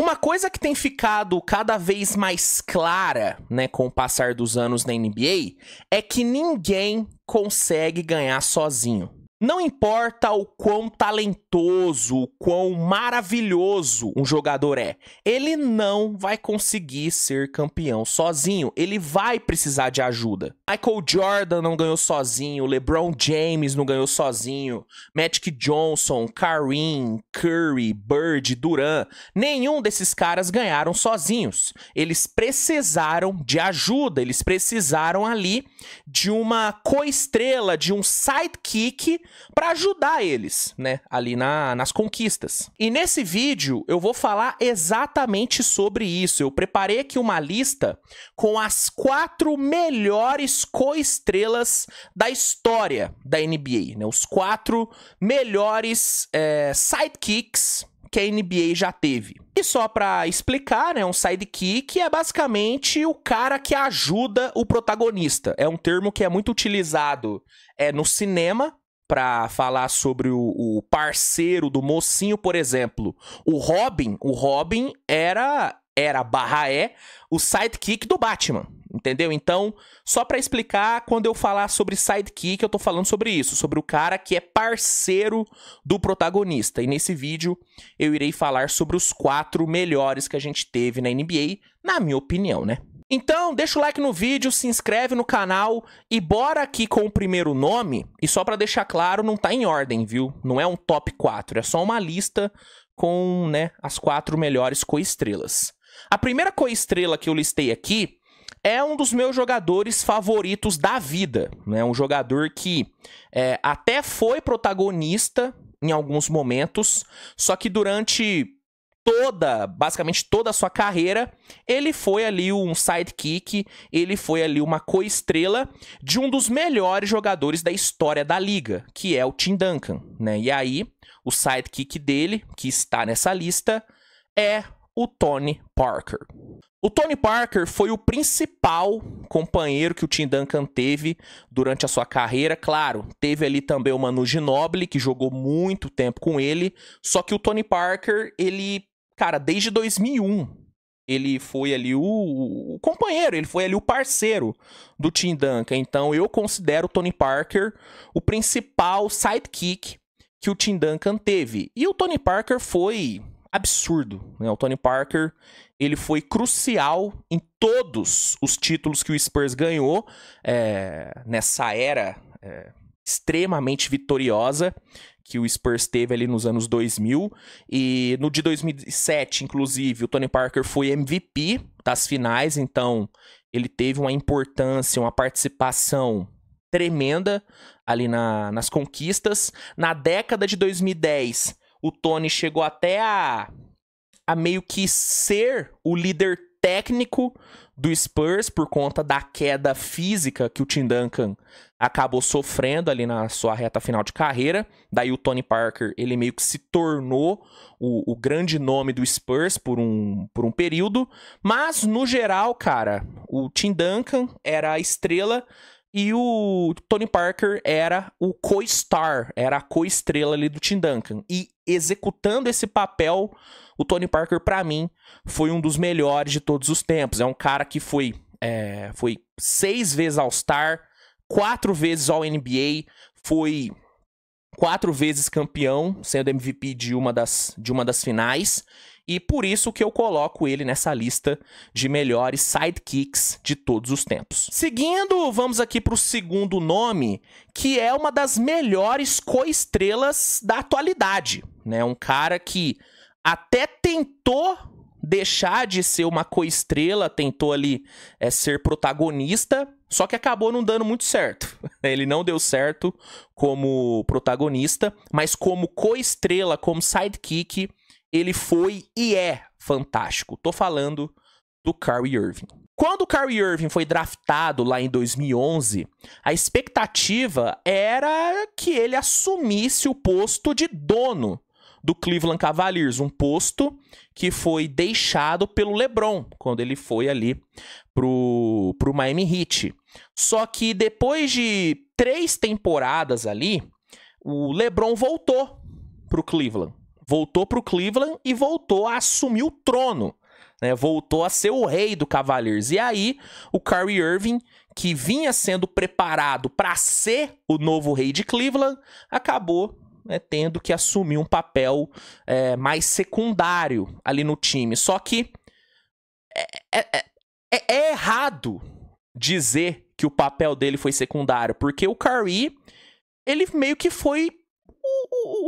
Uma coisa que tem ficado cada vez mais clara, né, com o passar dos anos na NBA, é que ninguém consegue ganhar sozinho. Não importa o quão talentoso, o quão maravilhoso um jogador é, ele não vai conseguir ser campeão sozinho. Ele vai precisar de ajuda. Michael Jordan não ganhou sozinho, LeBron James não ganhou sozinho, Magic Johnson, Kareem, Curry, Bird, Duran, nenhum desses caras ganharam sozinhos. Eles precisaram de ajuda, eles precisaram ali de uma coestrela, de um sidekick para ajudar eles, né, ali na, nas conquistas. E nesse vídeo eu vou falar exatamente sobre isso. Eu preparei aqui uma lista com as quatro melhores coestrelas da história da NBA, né, os quatro melhores é, sidekicks que a NBA já teve. E só para explicar, né, um sidekick é basicamente o cara que ajuda o protagonista. É um termo que é muito utilizado é, no cinema para falar sobre o, o, parceiro do mocinho, por exemplo. O Robin, o Robin era era barra é o sidekick do Batman, entendeu? Então, só para explicar, quando eu falar sobre sidekick, eu tô falando sobre isso, sobre o cara que é parceiro do protagonista. E nesse vídeo eu irei falar sobre os quatro melhores que a gente teve na NBA, na minha opinião, né? Então, deixa o like no vídeo, se inscreve no canal e bora aqui com o primeiro nome. E só para deixar claro, não tá em ordem, viu? Não é um top 4, é só uma lista com, né, as quatro melhores coestrelas. A primeira coestrela que eu listei aqui é um dos meus jogadores favoritos da vida, né? Um jogador que é, até foi protagonista em alguns momentos, só que durante toda, basicamente toda a sua carreira, ele foi ali um sidekick, ele foi ali uma coestrela de um dos melhores jogadores da história da liga, que é o Tim Duncan, né? E aí, o sidekick dele, que está nessa lista, é o Tony Parker. O Tony Parker foi o principal companheiro que o Tim Duncan teve durante a sua carreira. Claro, teve ali também o Manu Ginobili, que jogou muito tempo com ele. Só que o Tony Parker, ele cara, desde 2001, ele foi ali o, o, companheiro, ele foi ali o parceiro do Tim Duncan. Então eu considero o Tony Parker o principal sidekick que o Tim Duncan teve. E o Tony Parker foi absurdo, né? O Tony Parker, ele foi crucial em todos os títulos que o Spurs ganhou é, nessa era é, extremamente vitoriosa que o Spurs teve ali nos anos 2000. E no de 2007, inclusive, o Tony Parker foi MVP das finais, então ele teve uma importância, uma participação tremenda ali na, nas conquistas. Na década de 2010, o Tony chegou até a, a meio que ser o líder técnico do Spurs por conta da queda física que o Tim Duncan acabou sofrendo ali na sua reta final de carreira. Daí o Tony Parker, ele meio que se tornou o, o, grande nome do Spurs por um, por um período. Mas, no geral, cara, o Tim Duncan era a estrela e o Tony Parker era o co-star, era a co-estrela ali do Tim Duncan. E executando esse papel, o Tony Parker, para mim, foi um dos melhores de todos os tempos. É um cara que foi, é, foi seis vezes All-Star, quatro vezes All-NBA, foi quatro vezes campeão, sendo MVP de uma das, de uma das finais. E por isso que eu coloco ele nessa lista de melhores sidekicks de todos os tempos. Seguindo, vamos aqui para o segundo nome, que é uma das melhores coestrelas da atualidade. Né? Um cara que até tentou deixar de ser uma coestrela, tentou ali é, ser protagonista, só que acabou não dando muito certo. Ele não deu certo como protagonista, mas como coestrela, como sidekick, ele foi e é fantástico. Tô falando do Kyrie Irving. Quando o Kyrie Irving foi draftado lá em 2011, a expectativa era que ele assumisse o posto de dono do Cleveland Cavaliers, um posto que foi deixado pelo LeBron quando ele foi ali pro, pro Miami Heat. Só que depois de três temporadas ali, o LeBron voltou pro Cleveland voltou pro Cleveland e voltou a assumir o trono. Né, voltou a ser o rei do Cavaliers. E aí, o Kyrie Irving, que vinha sendo preparado para ser o novo rei de Cleveland, acabou né, tendo que assumir um papel é, mais secundário ali no time. Só que é, é, é, é errado dizer que o papel dele foi secundário, porque o Curry, ele meio que foi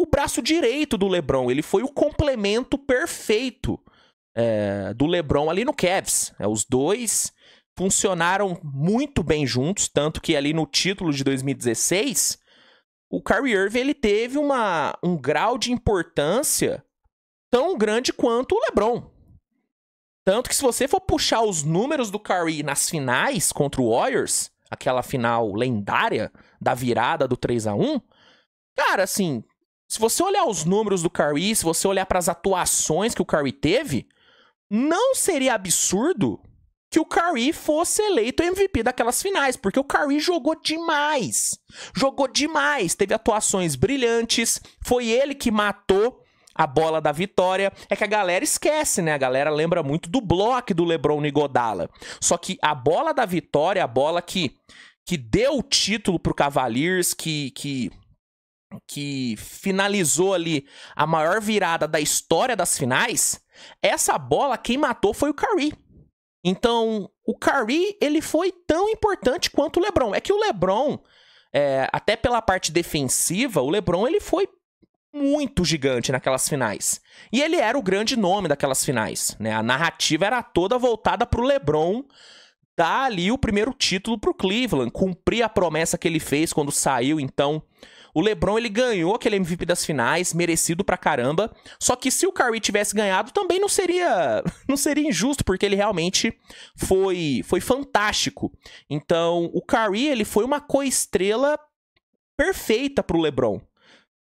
o, braço direito do LeBron, ele foi o complemento perfeito é, do LeBron ali no Cavs. É, os dois funcionaram muito bem juntos, tanto que ali no título de 2016, o Kyrie Irving ele teve uma, um grau de importância tão grande quanto o LeBron. Tanto que se você for puxar os números do Curry nas finais contra o Warriors, aquela final lendária da virada do 3 a 1 cara, assim, se você olhar os números do Curry, se você olhar para as atuações que o Curry teve, não seria absurdo que o Curry fosse eleito MVP daquelas finais, porque o Curry jogou demais. Jogou demais, teve atuações brilhantes, foi ele que matou a bola da vitória. É que a galera esquece, né? A galera lembra muito do bloco do LeBron Nigodala. Só que a bola da vitória, a bola que, que deu o título pro Cavaliers, que, que, que finalizou ali a maior virada da história das finais, essa bola quem matou foi o Curry. Então, o Curry, ele foi tão importante quanto o LeBron. É que o LeBron, é, até pela parte defensiva, o LeBron ele foi muito gigante naquelas finais. E ele era o grande nome daquelas finais, né? A narrativa era toda voltada pro LeBron dar ali o primeiro título pro Cleveland, cumprir a promessa que ele fez quando saiu, então o LeBron ele ganhou aquele MVP das finais, merecido pra caramba. Só que se o Curry tivesse ganhado, também não seria não seria injusto, porque ele realmente foi foi fantástico. Então, o Curry ele foi uma coestrela perfeita pro LeBron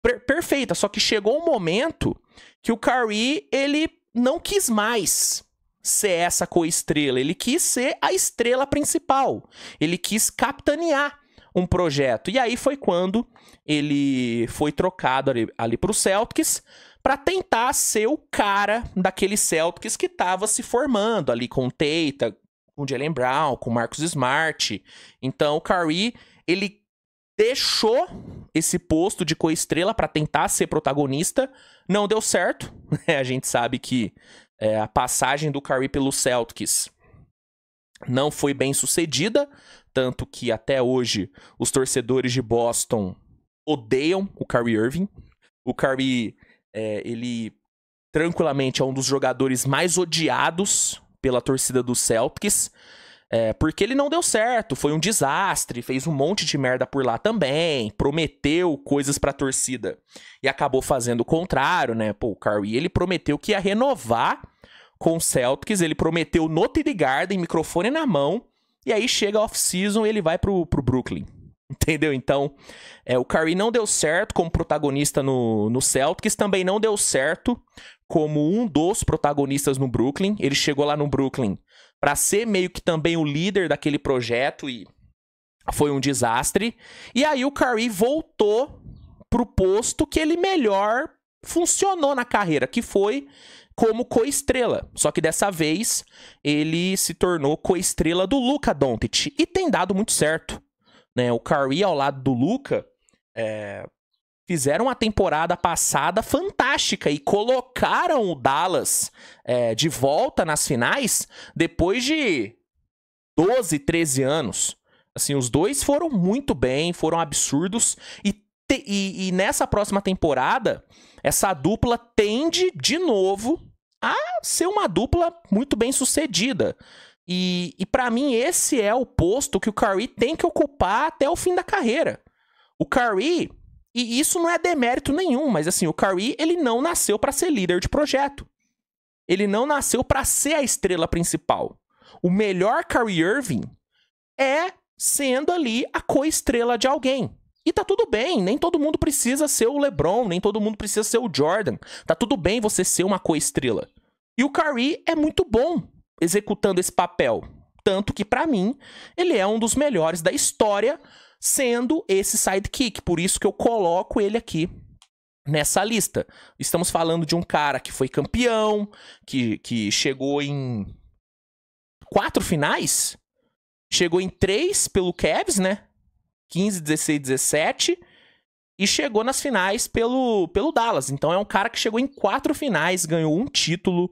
per perfeita, só que chegou um momento que o Curry, ele não quis mais ser essa coestrela, ele quis ser a estrela principal. Ele quis capitanear um projeto. E aí foi quando ele foi trocado ali, ali para o Celtics para tentar ser o cara daquele Celtics que estava se formando ali com o Teita, com o Jalen Brown, com o Marcus Smart. Então o Curry, ele deixou esse posto de coestrela para tentar ser protagonista. Não deu certo. a gente sabe que é, a passagem do Curry pelo Celtics não foi bem sucedida, tanto que até hoje os torcedores de Boston odeiam o Kyrie Irving. O Kyrie, é, ele tranquilamente é um dos jogadores mais odiados pela torcida do Celtics. É, porque ele não deu certo, foi um desastre, fez um monte de merda por lá também, prometeu coisas pra torcida e acabou fazendo o contrário, né? Pô, o Curry, ele prometeu que ia renovar com o Celtics, ele prometeu no TD Garden, microfone na mão, e aí chega off-season e ele vai pro, pro Brooklyn. Entendeu? Então, é, o Curry não deu certo como protagonista no, no Celtics, também não deu certo como um dos protagonistas no Brooklyn. Ele chegou lá no Brooklyn para ser meio que também o líder daquele projeto e foi um desastre. E aí o Curry voltou pro posto que ele melhor funcionou na carreira, que foi como coestrela. Só que dessa vez ele se tornou coestrela do Luca Doncic e tem dado muito certo. Né? O Curry ao lado do Luca é, fizeram a temporada passada fantástica e colocaram o Dallas é, de volta nas finais depois de 12, 13 anos. Assim, os dois foram muito bem, foram absurdos e, te, e, e nessa próxima temporada essa dupla tende de novo a ser uma dupla muito bem sucedida. E, e para mim, esse é o posto que o Curry tem que ocupar até o fim da carreira. O Curry, e isso não é demérito nenhum, mas assim, o Curry, ele não nasceu para ser líder de projeto. Ele não nasceu para ser a estrela principal. O melhor Curry Irving é sendo ali a co-estrela de alguém. E tá tudo bem, nem todo mundo precisa ser o LeBron, nem todo mundo precisa ser o Jordan. Tá tudo bem você ser uma co-estrela. E o Curry é muito bom executando esse papel. Tanto que, para mim, ele é um dos melhores da história sendo esse sidekick. Por isso que eu coloco ele aqui nessa lista. Estamos falando de um cara que foi campeão, que, que chegou em quatro finais, chegou em três pelo Cavs, né? 15, 16, 17 e chegou nas finais pelo, pelo Dallas. Então é um cara que chegou em quatro finais, ganhou um título.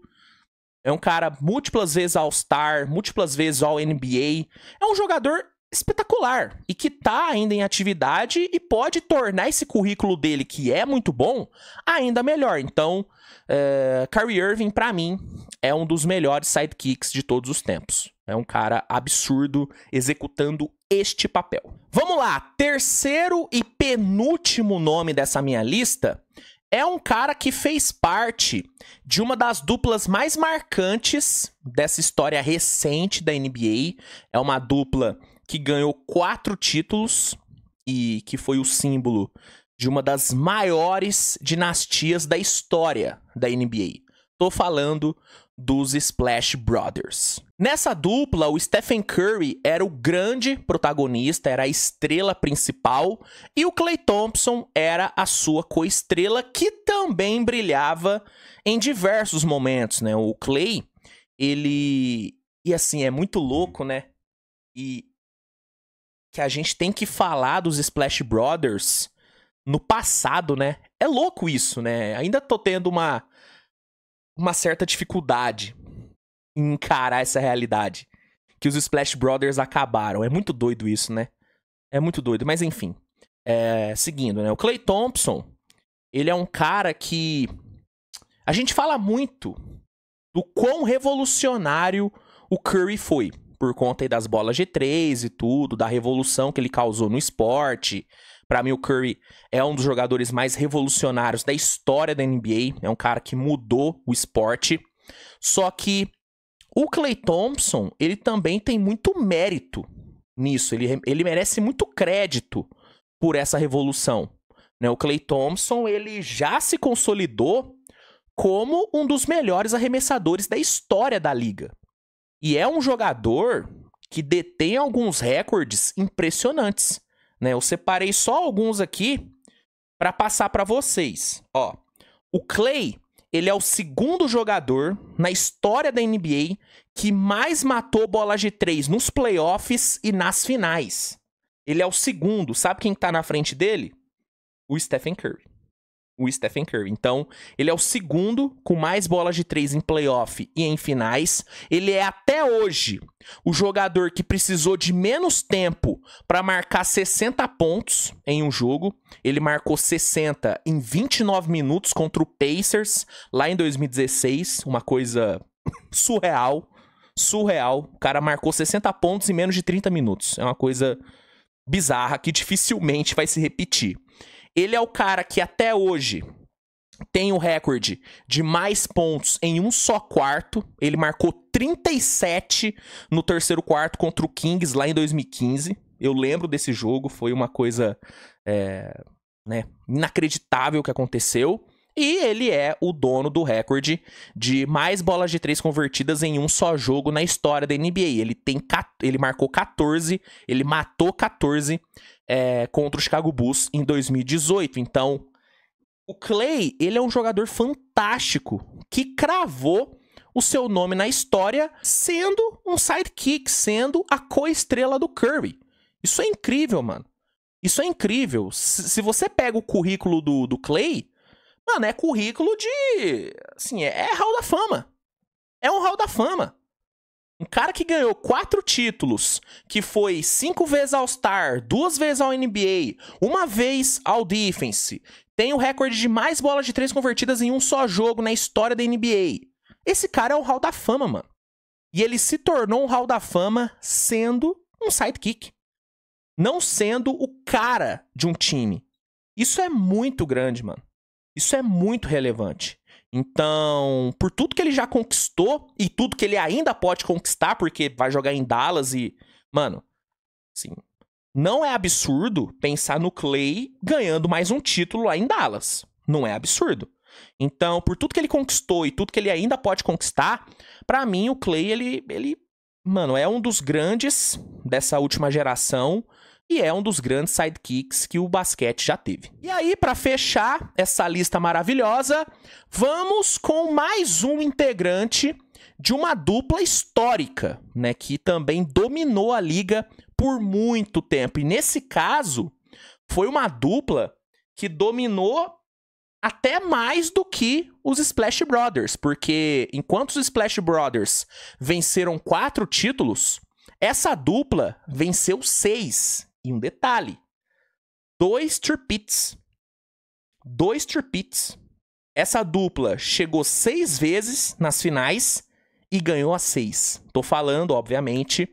É um cara múltiplas vezes All-Star, múltiplas vezes All-NBA. É um jogador espetacular e que tá ainda em atividade e pode tornar esse currículo dele, que é muito bom, ainda melhor. Então, é, Kyrie Irving, para mim, é um dos melhores sidekicks de todos os tempos. É um cara absurdo executando este papel. Vamos lá, terceiro e penúltimo nome dessa minha lista é um cara que fez parte de uma das duplas mais marcantes dessa história recente da NBA. É uma dupla que ganhou quatro títulos e que foi o símbolo de uma das maiores dinastias da história da NBA. Tô falando dos Splash Brothers. Nessa dupla, o Stephen Curry era o grande protagonista, era a estrela principal, e o Klay Thompson era a sua co-estrela, que também brilhava em diversos momentos, né? O Klay, ele... E assim, é muito louco, né? E que a gente tem que falar dos Splash Brothers no passado, né? É louco isso, né? Ainda tô tendo uma uma certa dificuldade encarar essa realidade. Que os Splash Brothers acabaram. É muito doido isso, né? É muito doido. Mas enfim. É, seguindo, né? O Clay Thompson, ele é um cara que. A gente fala muito do quão revolucionário o Curry foi. Por conta das bolas G3 e tudo, da revolução que ele causou no esporte. Para mim, o Curry é um dos jogadores mais revolucionários da história da NBA. É um cara que mudou o esporte. Só que o Clay Thompson, ele também tem muito mérito nisso. Ele, ele merece muito crédito por essa revolução. Né? O Clay Thompson, ele já se consolidou como um dos melhores arremessadores da história da liga. E é um jogador que detém alguns recordes impressionantes. Né? Eu separei só alguns aqui para passar para vocês. Ó, o Clay, ele é o segundo jogador na história da NBA que mais matou bola de três nos playoffs e nas finais. Ele é o segundo. Sabe quem tá na frente dele? O Stephen Curry o Stephen Curry. Então, ele é o segundo com mais bolas de três em playoff e em finais. Ele é até hoje o jogador que precisou de menos tempo para marcar 60 pontos em um jogo. Ele marcou 60 em 29 minutos contra o Pacers lá em 2016, uma coisa surreal, surreal. O cara marcou 60 pontos em menos de 30 minutos. É uma coisa bizarra que dificilmente vai se repetir. Ele é o cara que até hoje tem o recorde de mais pontos em um só quarto. Ele marcou 37 no terceiro quarto contra o Kings lá em 2015. Eu lembro desse jogo, foi uma coisa é, né, inacreditável que aconteceu. E ele é o dono do recorde de mais bolas de três convertidas em um só jogo na história da NBA. Ele tem ele marcou 14, ele matou 14 é, contra o Chicago Bulls em 2018. Então, o Clay, ele é um jogador fantástico que cravou o seu nome na história sendo um sidekick, sendo a co-estrela do Curry. Isso é incrível, mano. Isso é incrível. Se, se você pega o currículo do, do Clay, mano, é currículo de. Assim, é, é hall da fama. É um hall da fama. Um cara que ganhou quatro títulos, que foi cinco vezes All-Star, duas vezes ao NBA, uma vez ao Defense, tem o recorde de mais bolas de três convertidas em um só jogo na história da NBA. Esse cara é o Hall da Fama, mano. E ele se tornou um Hall da Fama sendo um sidekick. Não sendo o cara de um time. Isso é muito grande, mano. Isso é muito relevante. Então, por tudo que ele já conquistou e tudo que ele ainda pode conquistar, porque vai jogar em Dallas e. Mano, assim. Não é absurdo pensar no Clay ganhando mais um título lá em Dallas. Não é absurdo. Então, por tudo que ele conquistou e tudo que ele ainda pode conquistar, para mim o Clay, ele, ele, mano, é um dos grandes dessa última geração e é um dos grandes sidekicks que o basquete já teve. E aí, para fechar essa lista maravilhosa, vamos com mais um integrante de uma dupla histórica, né, que também dominou a liga por muito tempo. E nesse caso, foi uma dupla que dominou até mais do que os Splash Brothers, porque enquanto os Splash Brothers venceram quatro títulos, essa dupla venceu seis. E um detalhe: dois tripits. Dois tripits. Essa dupla chegou seis vezes nas finais e ganhou as seis. Tô falando, obviamente,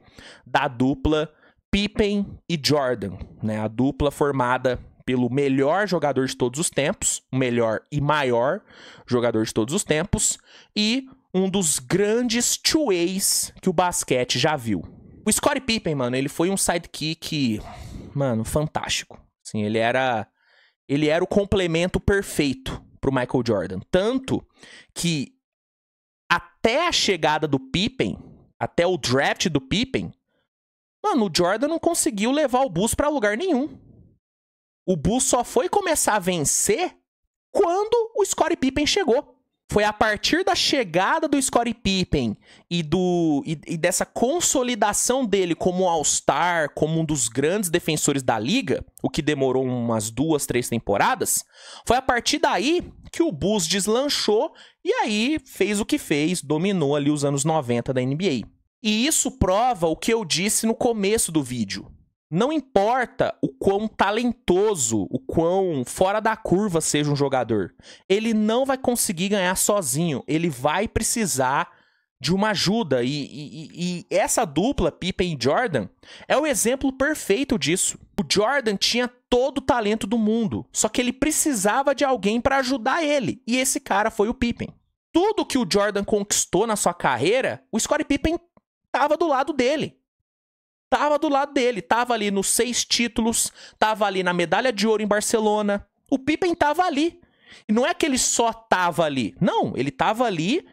da dupla Pippen e Jordan, né? A dupla formada pelo melhor jogador de todos os tempos, o melhor e maior jogador de todos os tempos, e um dos grandes two-ways que o basquete já viu. O Scottie Pippen, mano, ele foi um sidekick, mano, fantástico. Assim, ele era ele era o complemento perfeito pro Michael Jordan, tanto que até a chegada do Pippen, até o draft do Pippen, mano, o Jordan não conseguiu levar o Bulls para lugar nenhum. O Bulls só foi começar a vencer quando o Scottie Pippen chegou. Foi a partir da chegada do Scottie Pippen e, do, e, e dessa consolidação dele como All-Star, como um dos grandes defensores da liga, o que demorou umas duas, três temporadas, foi a partir daí que o Bulls deslanchou e aí fez o que fez, dominou ali os anos 90 da NBA. E isso prova o que eu disse no começo do vídeo. Não importa o quão talentoso, o quão fora da curva seja um jogador, ele não vai conseguir ganhar sozinho. Ele vai precisar de uma ajuda. E, e, e, essa dupla, Pippen e Jordan, é o exemplo perfeito disso. O Jordan tinha todo o talento do mundo, só que ele precisava de alguém para ajudar ele. E esse cara foi o Pippen. Tudo que o Jordan conquistou na sua carreira, o Scottie Pippen estava do lado dele tava do lado dele, tava ali nos seis títulos, tava ali na medalha de ouro em Barcelona. O Pippen tava ali. E não é que ele só tava ali. Não, ele tava ali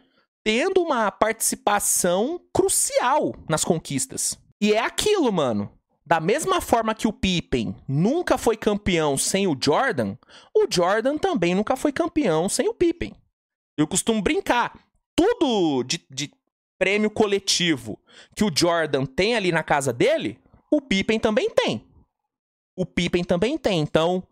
tendo uma participação crucial nas conquistas. E é aquilo, mano. Da mesma forma que o Pippen nunca foi campeão sem o Jordan, o Jordan também nunca foi campeão sem o Pippen. Eu costumo brincar. Tudo de, de prêmio coletivo que o Jordan tem ali na casa dele, o Pippen também tem. O Pippen também tem. Então,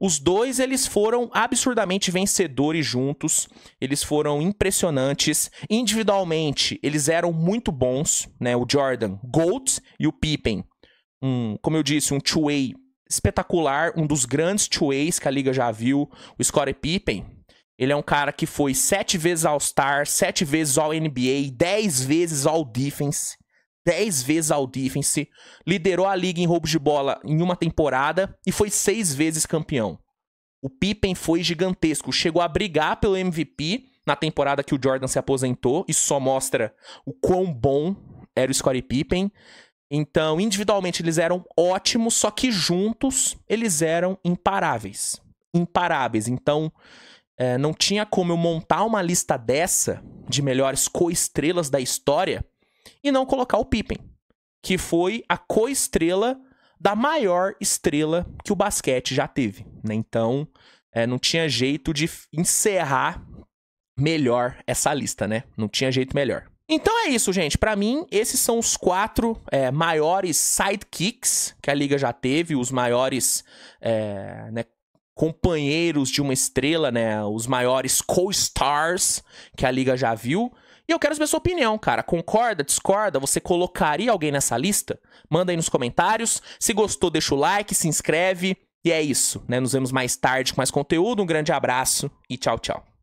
os dois eles foram absurdamente vencedores juntos. Eles foram impressionantes. Individualmente, eles eram muito bons, né? O Jordan, Gold e o Pippen. Um, como eu disse, um two-way espetacular, um dos grandes two-ways que a liga já viu. O Scottie Pippen, ele é um cara que foi sete vezes All-Star, sete vezes All-NBA, dez vezes All-Defense, dez vezes All-Defense, liderou a liga em roubos de bola em uma temporada e foi seis vezes campeão. O Pippen foi gigantesco, chegou a brigar pelo MVP na temporada que o Jordan se aposentou, isso só mostra o quão bom era o Scottie Pippen. Então, individualmente eles eram ótimos, só que juntos eles eram imparáveis. Imparáveis. Então, é, não tinha como eu montar uma lista dessa de melhores co-estrelas da história e não colocar o Pippen, que foi a co-estrela da maior estrela que o basquete já teve. Né? Então, é, não tinha jeito de encerrar melhor essa lista, né? Não tinha jeito melhor. Então é isso, gente. Para mim, esses são os quatro é, maiores sidekicks que a liga já teve, os maiores é, né, companheiros de uma estrela, né? Os maiores co-stars que a liga já viu. E eu quero saber a sua opinião, cara. Concorda, discorda? Você colocaria alguém nessa lista? Manda aí nos comentários. Se gostou, deixa o like, se inscreve. E é isso, né? Nos vemos mais tarde com mais conteúdo. Um grande abraço e tchau, tchau.